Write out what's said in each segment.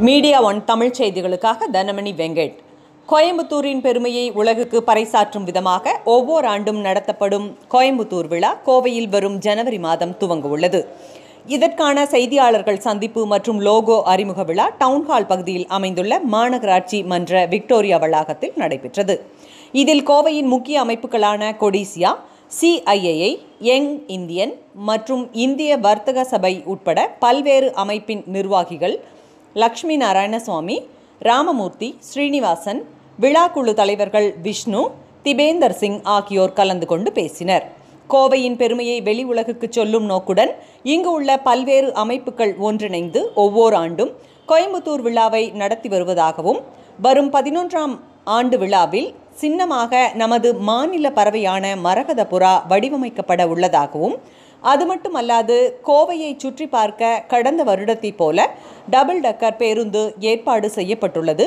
Media one Tamil செய்திகளுக்காக தனமணி வெங்கட். கோயம்புத்தூரின் பெருமையை உலகுக்கு பறைசாற்றும் விதமாக ஒவ்வொரு ஆண்டும் நடத்தப்படும் கோயம்புத்தூர் விழா கோவையில் வரும் ஜனவரி மாதம் துவங்க உள்ளது இதற்கான செய்தியாளர்கள் சந்திப்பு மற்றும் லோகோ அறிமுக விழா டவுன்ஹால் பகுதியில் அமைந்துள்ள மாநகராட்சி மன்ற விக்டோரியா வளாகத்தில் நடைபெற்றது. இதில் கோவையின் முக்கிய அமைப்புகளான கொடிசியா சிஐஏஐ யங் இந்தியன் மற்றும் இந்திய வர்த்தக சபை உட்பட பல்வேறு அமைப்பின் நிர்வாகிகள் லக்ஷ்மி நாராயணசுவாமி ராமமூர்த்தி ஸ்ரீனிவாசன் விழாக்குழு தலைவர்கள் விஷ்ணு திபேந்தர் சிங் ஆகியோர் கலந்து கொண்டு பேசினர். கோவையின் பெருமையை வெளி உலகுக்கு சொல்லும் நோக்குடன் இங்கு உள்ள பல்வேறு அமைப்புகள் ஒன்றிணைந்து ஒவ்வொரு ஆண்டும் கோயம்புத்தூர் விழாவை நடத்தி வருவதாகவும் வரும் பதினொன்றாம் ஆண்டு விழாவில் சின்னமாக நமது மாநில பறவையான மரகத புறா வடிவமைக்கப்பட உள்ளதாகவும் அது மட்டுமல்லாது கோவையை சுற்றி பார்க்க கடந்த வருடத்தைப் போல டபுள் டக்கர் பேருந்து ஏற்பாடு செய்யப்பட்டுள்ளது.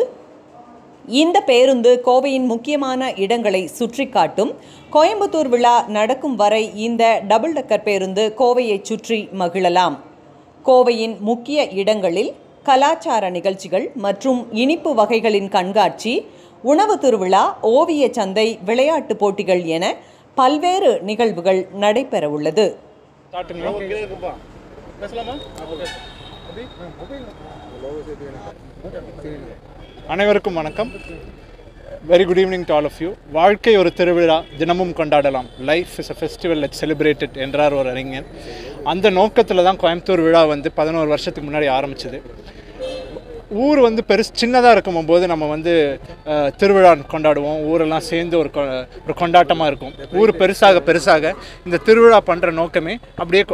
இந்த பேருந்து கோவையின் முக்கியமான இடங்களை சுற்றி காட்டும் கோயம்புத்தூர் விழா நடக்கும் வரை இந்த டபுள் டக்கர் பேருந்து கோவையை சுற்றி மகிழலாம். கோவையின் முக்கிய இடங்களில் கலாச்சார நிகழ்ச்சிகள் மற்றும் இனிப்பு வகைகளின் கண்காட்சி உணவு திருவிழா ஓவிய சந்தை விளையாட்டுப் போட்டிகள் என பல்வேறு நிகழ்வுகள் நடைபெற உள்ளது அனைவருக்கும் வணக்கம். Very good evening to all of you வாழ்க்கை ஒரு திருவிழா தினமும் கொண்டாடலாம். Life is a festival let celebrated என்றார் ஒரு அறிஞர் அந்த நோக்கத்தில் தான் கோயம்புத்தூர் விழா வந்து பதினோரு வருஷத்துக்கு முன்னாடி ஆரம்பிச்சது. ஊர் வந்து பெருசு சின்னதாக இருக்கும் போது நம்ம வந்து திருவிழா கொண்டாடுவோம். ஊரெல்லாம் சேர்ந்து ஒரு கொ- ஒரு கொண்டாட்டமாக இருக்கும். ஊர் பெருசாக பெருசாக இந்த திருவிழா பண்ணுற நோக்கமே அப்படியே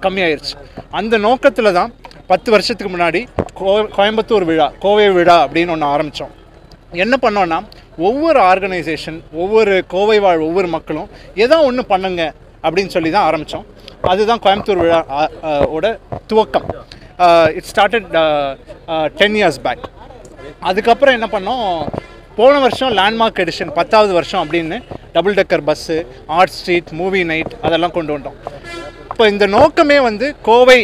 கம்மியாயிருச்சு. அந்த நோக்கத்தில் தான் பத்து வருஷத்துக்கு முன்னாடி கோ கோயம்புத்தூர் விழா கோவை விழா அப்படின்னு ஒன்று ஆரம்பித்தோம் என்ன பண்ணோன்னா ஒவ்வொரு ஆர்கனைசேஷன் ஒவ்வொரு கோவை வாழ் ஒவ்வொரு மக்களும் ஏதோ ஒன்று பண்ணுங்க அப்படின்னு சொல்லி தான் ஆரம்பித்தோம் அதுதான் கோயம்புத்தூர் விழா ஓட துவக்கம். It started ten years back அதுக்கப்புறம் என்ன பண்ணோம்? போன வருஷம் லேண்ட்மார்க் எடிஷன் பத்தாவது வருஷம் அப்படின்னு double decker bus art street movie night அதெல்லாம் கொண்டு வந்தோம். இப்போ இந்த நோக்கமே வந்து கோவை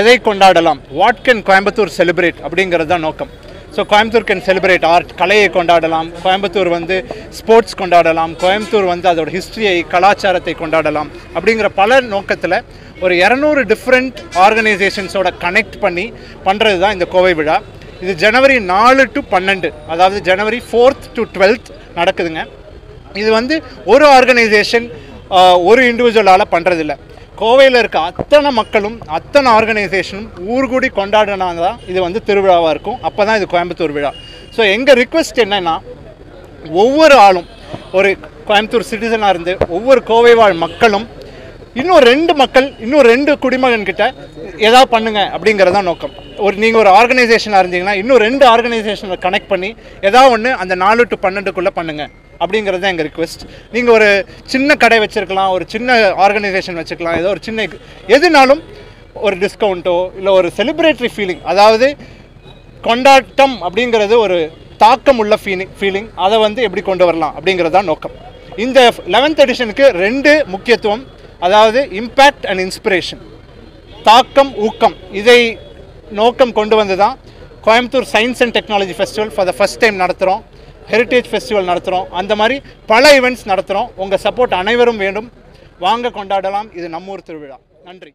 எதை கொண்டாடலாம்? வாட் கேன் கோயம்புத்தூர் செலிப்ரேட் அப்படிங்கிறது தான் நோக்கம். So Coimbatore can celebrate art கலையை கொண்டாடலாம். கோயம்புத்தூர் வந்து ஸ்போர்ட்ஸ் கொண்டாடலாம். கோயம்புத்தூர் வந்து அதோட ஹிஸ்ட்ரியை கலாச்சாரத்தை கொண்டாடலாம் அப்படிங்கிற பல நோக்கத்தில் ஒரு இரநூறு டிஃப்ரெண்ட் ஆர்கனைசேஷன்ஸோட கனெக்ட் பண்ணி பண்ணுறது தான் இந்த கோவை விழா. இது ஜனவரி நாலு டு பன்னெண்டு அதாவது ஜனவரி ஃபோர்த் டு டுவெல்த் நடக்குதுங்க. இது வந்து ஒரு ஆர்கனைசேஷன் ஒரு இண்டிவிஜுவலால் பண்ணுறதில்ல கோவையில் இருக்க அத்தனை மக்களும் அத்தனை ஆர்கனைசேஷனும் ஊர்கூடி கொண்டாடினா தான் இது வந்து திருவிழாவாக இருக்கும். அப்போ தான் இது கோயம்புத்தூர் விழா. ஸோ எங்கள் ரிக்வெஸ்ட் என்னென்னா ஒவ்வொரு ஆளும் ஒரு கோயம்புத்தூர் சிட்டிசனாக இருந்து ஒவ்வொரு கோவை வாழ் மக்களும் இன்னும் ரெண்டு மக்கள் இன்னும் ரெண்டு குடிமகன் கிட்ட ஏதாவது பண்ணுங்க அப்படிங்கிறது தான் நோக்கம். ஒரு நீங்கள் ஒரு ஆர்கனைசேஷனாக இருந்தீங்கன்னா இன்னும் ரெண்டு ஆர்கனைசேஷனை கனெக்ட் பண்ணி ஏதாவது ஒன்று அந்த நாலு டு பன்னெண்டுக்குள்ளே பண்ணுங்க அப்படிங்கிறது தான் எங்கள் ரிக்வெஸ்ட் நீங்கள் ஒரு சின்ன கடை வச்சுருக்கலாம் ஒரு சின்ன ஆர்கனைசேஷன் வச்சுக்கலாம் ஏதோ ஒரு சின்ன எதுனாலும் ஒரு டிஸ்கவுண்ட்டோ இல்லை ஒரு செலிப்ரேட்டரி ஃபீலிங் அதாவது கொண்டாட்டம் அப்படிங்கிறது ஒரு தாக்கம் உள்ள ஃபீலிங் ஃபீலிங் அதை வந்து எப்படி கொண்டு வரலாம் அப்படிங்கிறது தான் நோக்கம். இந்த லெவன்த் எடிஷனுக்கு ரெண்டு முக்கியத்துவம் அதாவது இம்பேக்ட் அண்ட் இன்ஸ்பிரேஷன் தாக்கம் ஊக்கம். இதை நோக்கம் கொண்டு வந்து தான் Coimbatore science and technology festival for the first time நடத்துகிறோம் ஹெரிட்டேஜ் ஃபெஸ்டிவல் நடத்துகிறோம் அந்த மாதிரி பல ஈவெண்ட்ஸ் நடத்துகிறோம் உங்கள் சப்போர்ட் அனைவரும் வேண்டும். வாங்க கொண்டாடலாம். இது நம்மூர் திருவிழா. நன்றி.